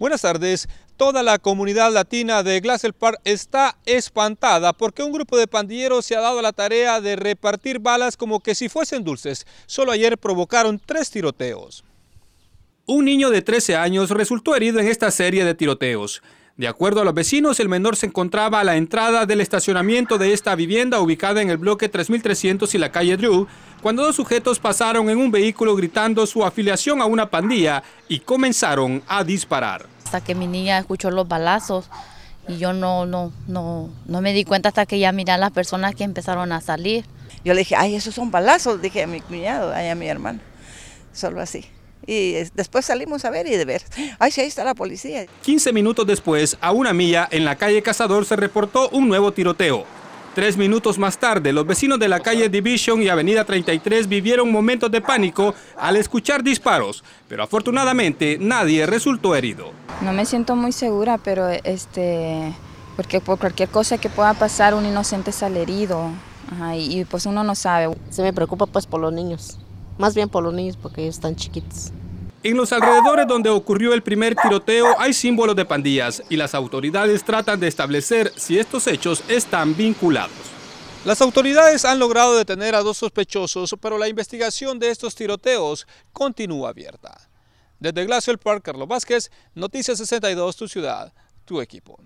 Buenas tardes. Toda la comunidad latina de Glacier Park está espantada porque un grupo de pandilleros se ha dado la tarea de repartir balas como que si fuesen dulces. Solo ayer provocaron tres tiroteos. Un niño de 13 años resultó herido en esta serie de tiroteos. De acuerdo a los vecinos, el menor se encontraba a la entrada del estacionamiento de esta vivienda ubicada en el bloque 3300 y la calle Drew, cuando dos sujetos pasaron en un vehículo gritando su afiliación a una pandilla y comenzaron a disparar. Hasta que mi niña escuchó los balazos y yo no, no, no, no me di cuenta hasta que ya miré a las personas que empezaron a salir. Yo le dije, ay, esos son balazos, dije a mi cuñado, a mi hermano, solo así. Y después salimos a ver y de ver, ay, sí, ahí está la policía. 15 minutos después, a una milla en la calle Cazador se reportó un nuevo tiroteo. Tres minutos más tarde, los vecinos de la calle Division y Avenida 33 vivieron momentos de pánico al escuchar disparos, pero afortunadamente nadie resultó herido. No me siento muy segura, pero este, porque por cualquier cosa que pueda pasar un inocente sale herido y, y pues uno no sabe. Se me preocupa pues por los niños, más bien por los niños porque ellos están chiquitos. En los alrededores donde ocurrió el primer tiroteo hay símbolos de pandillas y las autoridades tratan de establecer si estos hechos están vinculados. Las autoridades han logrado detener a dos sospechosos, pero la investigación de estos tiroteos continúa abierta. Desde Glacial Park, Carlos Vázquez, Noticias 62, tu ciudad, tu equipo.